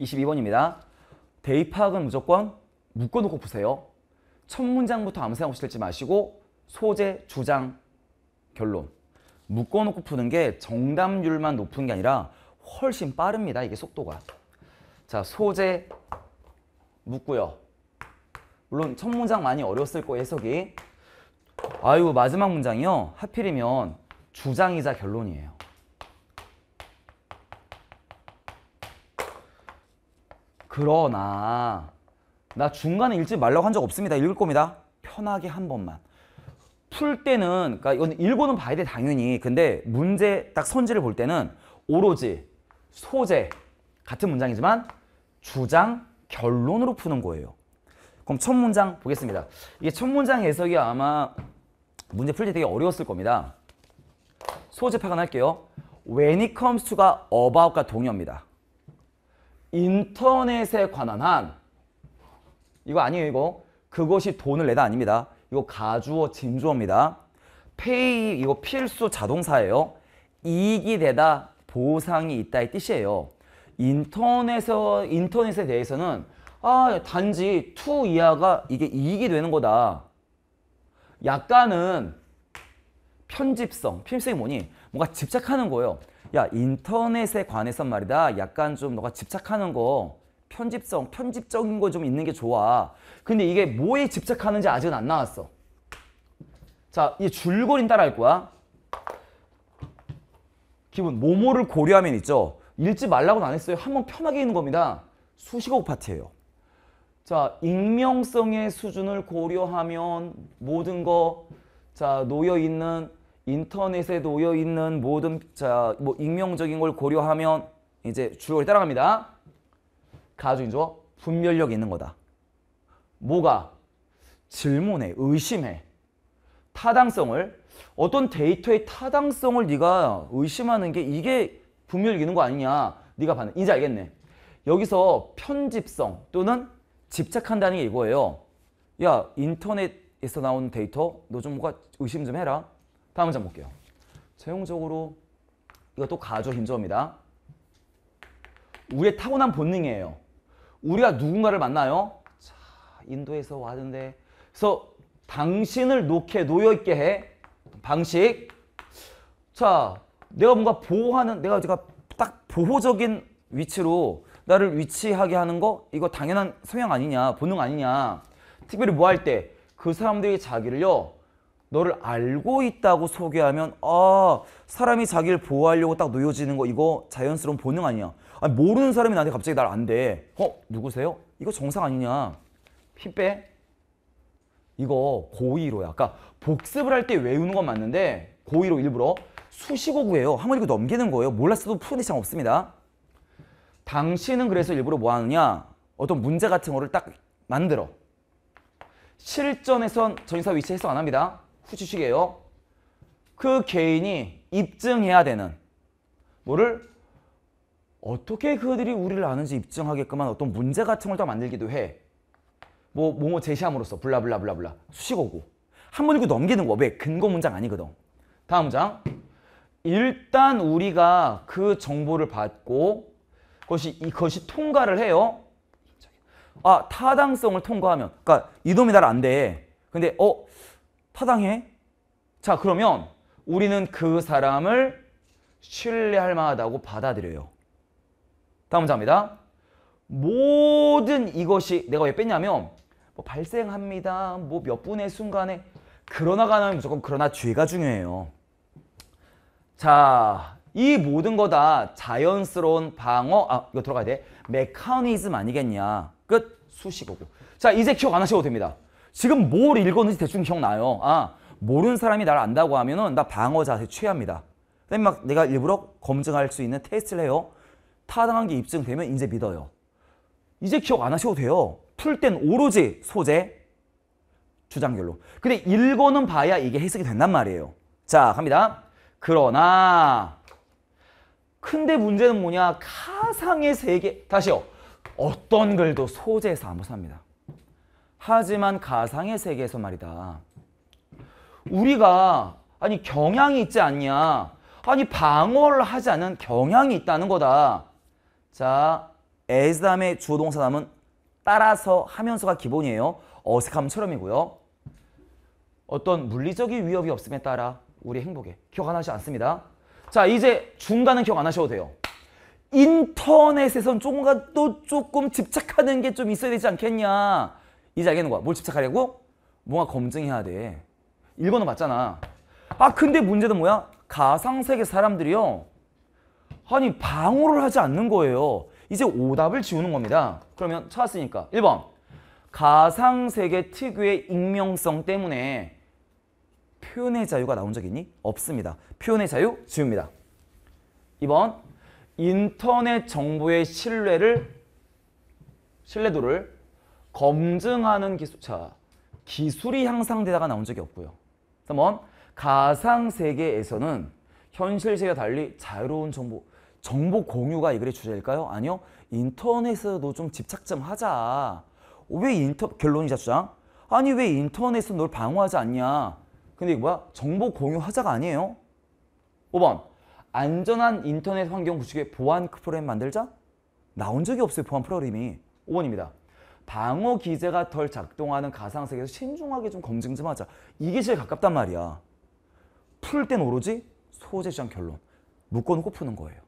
22번입니다. 대입학은 무조건 묶어놓고 푸세요. 첫 문장부터 아무 생각 없이 들지 마시고 소재, 주장, 결론. 묶어놓고 푸는 게 정답률만 높은 게 아니라 훨씬 빠릅니다. 이게 속도가. 자, 소재 묻고요. 물론 첫 문장 많이 어려웠을 거예요, 해석이. 아유, 마지막 문장이요. 하필이면 주장이자 결론이에요. 그러나 나 중간에 읽지 말라고 한 적 없습니다. 읽을 겁니다. 편하게 한 번만. 풀 때는 그러니까 이건 읽고는 봐야 돼 당연히. 근데 문제 딱 선지를 볼 때는 오로지 소재 같은 문장이지만 주장 결론으로 푸는 거예요. 그럼 첫 문장 보겠습니다. 이게 첫 문장 해석이 아마 문제 풀 때 되게 어려웠을 겁니다. 소재 파악할게요. When it comes to가 about과 동의어입니다. 인터넷에 관한 한 이거 아니에요 이거? 그것이 돈을 내다 아닙니다. 이거 가주어 진주어입니다. pay 이거 필수 자동사예요. 이익이 되다 보상이 있다의 뜻이에요. 인터넷에 인터넷에 대해서는 아 단지 to 이하가 이게 이익이 되는 거다. 약간은 편집성 편집성이 뭐니 뭔가 집착하는 거예요. 야 인터넷에 관해서 말이다. 약간 좀 너가 집착하는 거 편집성 편집적인 거 좀 있는 게 좋아. 근데 이게 뭐에 집착하는지 아직은 안 나왔어. 자 이 줄거리는 따라 할 거야. 기본 모모를 고려하면 있죠. 읽지 말라고는 안 했어요. 한번 편하게 읽는 겁니다. 수식어 파트예요. 자 익명성의 수준을 고려하면 모든 거 자 놓여 있는 인터넷에 놓여 있는 모든 자 뭐 익명적인 걸 고려하면 이제 줄거리 따라갑니다. 가주인조 분별력이 있는 거다. 뭐가 질문해, 의심해. 타당성을 어떤 데이터의 타당성을 네가 의심하는 게 이게 분별력 있는 거 아니냐. 네가 받는 이제 알겠네. 여기서 편집성 또는 집착한다는 게 이거예요. 야 인터넷에서 나온 데이터 너 좀 뭐가 의심 좀 해라. 다음 문장 볼게요. 최종적으로 이것도 가조 힘조입니다. 우리의 타고난 본능이에요. 우리가 누군가를 만나요. 자, 인도에서 왔는데 그래서 당신을 놓게 놓여 있게 해. 방식. 자, 내가 뭔가 보호하는 내가 제가 딱 보호적인 위치로 나를 위치하게 하는 거 이거 당연한 성향 아니냐 본능 아니냐 특별히 뭐 할 때 그 사람들이 자기를요 너를 알고 있다고 소개하면 아 사람이 자기를 보호하려고 딱 놓여지는 거 이거 자연스러운 본능 아니야? 아니, 모르는 사람이 나한테 갑자기 날 안돼 어 누구세요? 이거 정상 아니냐? 핏빼? 이거 고의로야 그러니까 복습을 할 때 외우는 건 맞는데 고의로 일부러 수식어 구해요. 한번 이거 넘기는 거예요. 몰랐어도 푸는 이상 없습니다. 당신은 그래서 일부러 뭐 하느냐? 어떤 문제 같은 거를 딱 만들어. 실전에선 전사 위치 해석 안 합니다 후추식이에요. 그 개인이 입증해야 되는 뭐를 어떻게 그들이 우리를 아는지 입증하게끔한 어떤 문제 같은 걸더 만들기도 해. 뭐 뭐뭐 제시함으로써 블라블라블라블라 수식어고 한번 읽고 넘기는 거 왜? 근거 문장 아니거든. 다음 문장. 일단 우리가 그 정보를 받고 그것이 이것이 통과를 해요. 아 타당성을 통과하면 그러니까 이놈이 나를 안 돼. 근데 어 타당해? 자 그러면 우리는 그 사람을 신뢰할 만하다고 받아들여요. 다음 문장입니다. 모든 이것이 내가 왜 뺐냐면 뭐 발생합니다. 뭐 몇 분의 순간에 그러나가 나면 무조건 그러나 죄가 중요해요. 자, 이 모든 거 다 자연스러운 방어 아 이거 들어가야 돼. 메커니즘 아니겠냐. 끝 수식어고. 자, 이제 기억 안 하셔도 됩니다. 지금 뭘 읽었는지 대충 기억나요. 아, 모르는 사람이 나를 안다고 하면은 나 방어 자세 취합니다. 그다음에 막 내가 일부러 검증할 수 있는 테스트를 해요. 타당한 게 입증되면 이제 믿어요. 이제 기억 안 하셔도 돼요. 풀 땐 오로지 소재, 주장결로. 근데 읽어는 봐야 이게 해석이 된단 말이에요. 자, 갑니다. 그러나 근데 문제는 뭐냐? 가상의 세계. 다시요. 어떤 글도 소재에서 안 벗어납니다. 하지만 가상의 세계에서 말이다. 우리가 아니 경향이 있지 않냐? 아니 방어를 하지 않는 경향이 있다는 거다. 자, as 다음에 주어 동사 다음은 따라서 하면서가 기본이에요. 어색함처럼이고요. 어떤 물리적인 위협이 없음에 따라 우리 행복에 기억 안 하지 않습니다. 자 이제 중간은 기억 안 하셔도 돼요. 인터넷에선 조금 또 조금 집착하는 게 좀 있어야 되지 않겠냐. 이제 알겠는 거야. 뭘 집착하려고? 뭔가 검증해야 돼. 1번은 맞잖아. 아 근데 문제는 뭐야? 가상세계 사람들이요. 아니 방어를 하지 않는 거예요. 이제 오답을 지우는 겁니다. 그러면 찾았으니까 1번 가상세계 특유의 익명성 때문에 표현의 자유가 나온 적 있니? 없습니다. 표현의 자유 지웁니다. 2번 인터넷 정보의 신뢰를 신뢰도를 검증하는 기술 자 기술이 향상되다가 나온 적이 없고요. 3번 가상 세계에서는 현실 세계와 달리 자유로운 정보 정보 공유가 이 글의 주제일까요? 아니요. 인터넷에도 좀 집착 좀 하자. 왜 인터 결론이자 주장? 아니 왜 인터넷은 널 방어하지 않냐? 근데 이거 뭐야? 정보 공유 하자가 아니에요. 5번 안전한 인터넷 환경 구축의 보안 프로그램 만들자? 나온 적이 없어요. 보안 프로그램이. 5번입니다. 방어 기제가 덜 작동하는 가상세계에서 신중하게 좀 검증 좀 하자. 이게 제일 가깝단 말이야. 풀 땐 오로지 소재 주장 결론. 묶어놓고 푸는 거예요.